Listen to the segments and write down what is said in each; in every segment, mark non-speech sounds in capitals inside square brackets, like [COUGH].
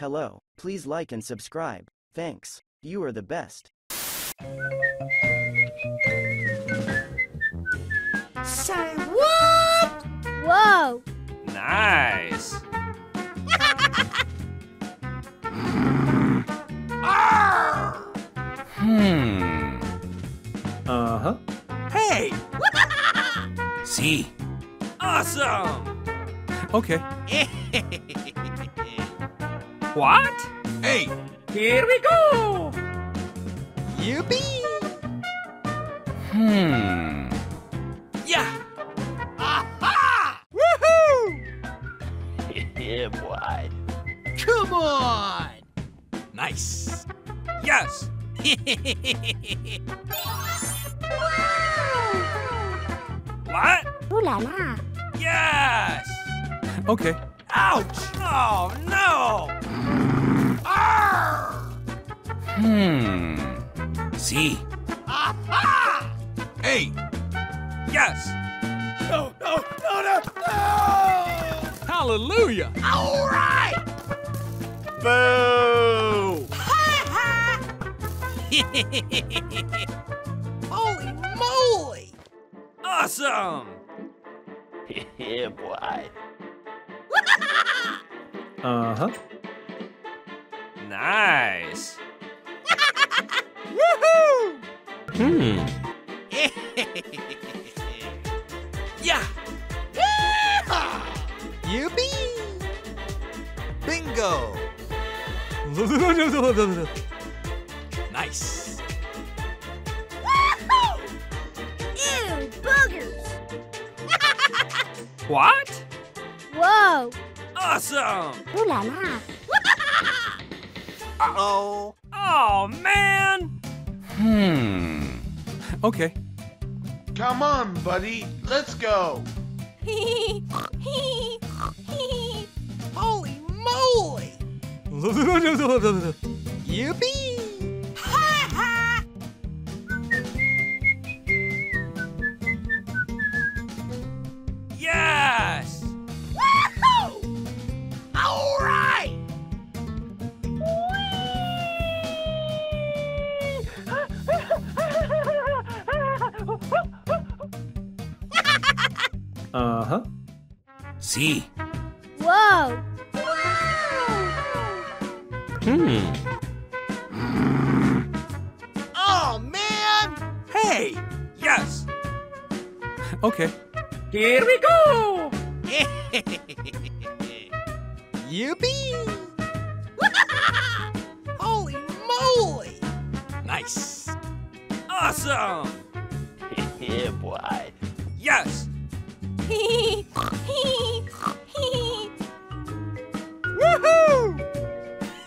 Hello, please like and subscribe. Thanks. You are the best. Say what? Whoa! Nice. Hmm. Uh huh. Hey. [LAUGHS] See. Awesome. Okay. [LAUGHS] What? Hey, Here we go. yippee! Hmm. Yeah! Aha! Woohoo! yeah, boy. Come on! Nice! Yes. [LAUGHS] What? Ooh la la! Yes. Okay. Ouch! Oh no! Hmm. See. Hey, Yes. no, no, no, no, no! Hallelujah. All right! Boo! [LAUGHS] Holy moly! awesome. [LAUGHS] yeah, boy. Uh huh. Nice. Woohoo! Hmm. [LAUGHS] yeah! Yippee! Bingo! [LAUGHS] Nice! Ew, boogers! [LAUGHS] What? Whoa! Awesome. Ooh la la! [LAUGHS] Uh-oh! Oh man. Hmm. Okay. Come on, buddy. Let's go. [LAUGHS] Holy moly! [LAUGHS] Yippee! Uh huh. See. Whoa! Hmm. Oh man! Hey. Yes. Okay. Here we go. [LAUGHS] Yippee! [LAUGHS] Holy moly! Nice! Awesome. yeah, [LAUGHS] boy. Yes. Woohoo! [LAUGHS]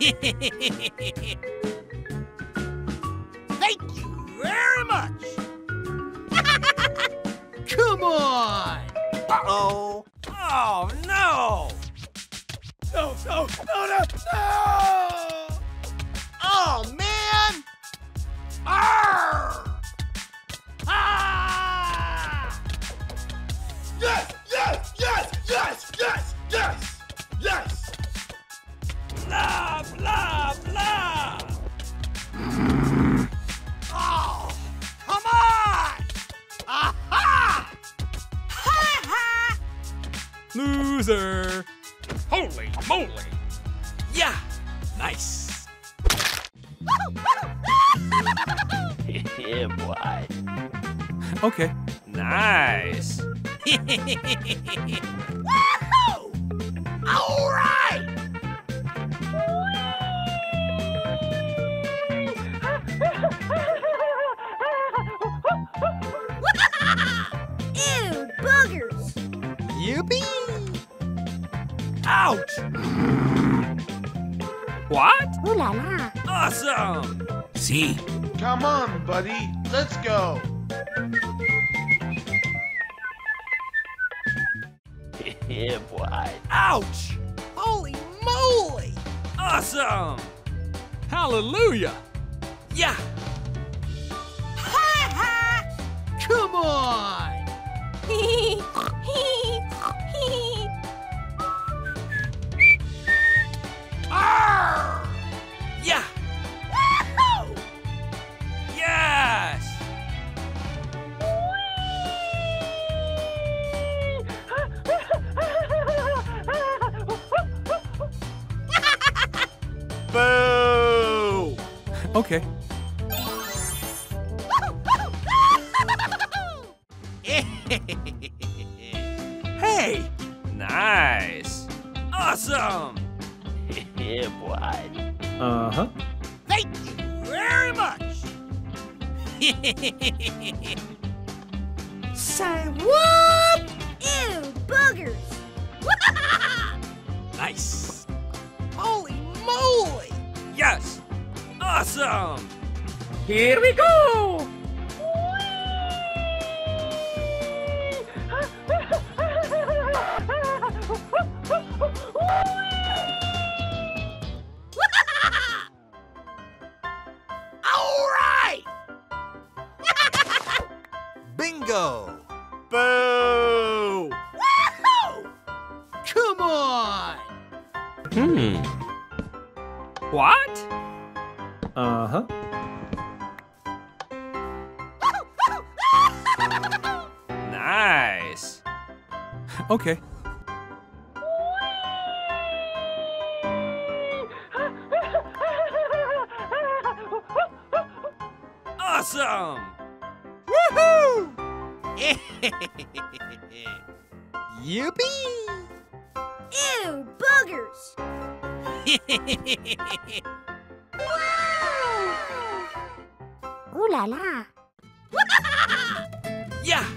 Thank you very much! [LAUGHS] Come on! Uh-oh! Oh no. No, no, no, no, no! Moly. Yeah! Nice! [LAUGHS] yeah, boy. Okay. Nice. [LAUGHS] la la! Awesome. See. Come on, buddy. Let's go. [LAUGHS] yeah, boy. Ouch. Holy moly! Awesome. Hallelujah. Yeah! Ha ha! Come on! Okay. hey! Nice. Awesome. Yeah, boy. Uh huh. Thank you very much! [LAUGHS] Say what? Ew, boogers. [LAUGHS] Nice. Holy moly! Yes. Awesome. Here we go! [LAUGHS] All right! [LAUGHS] Bingo! Boo. Woohoo! Come on! Hmm. What? Uh huh. Nice. Okay. Awesome. Woohoo! [LAUGHS] Yippee! Ew, boogers. [LAUGHS] Ooh la la. [LAUGHS] yeah! [LAUGHS]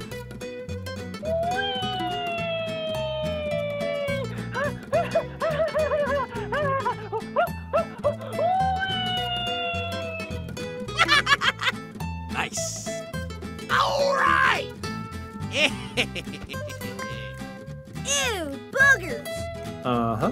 Nice. All right! [LAUGHS] Ew, boogers. Uh huh.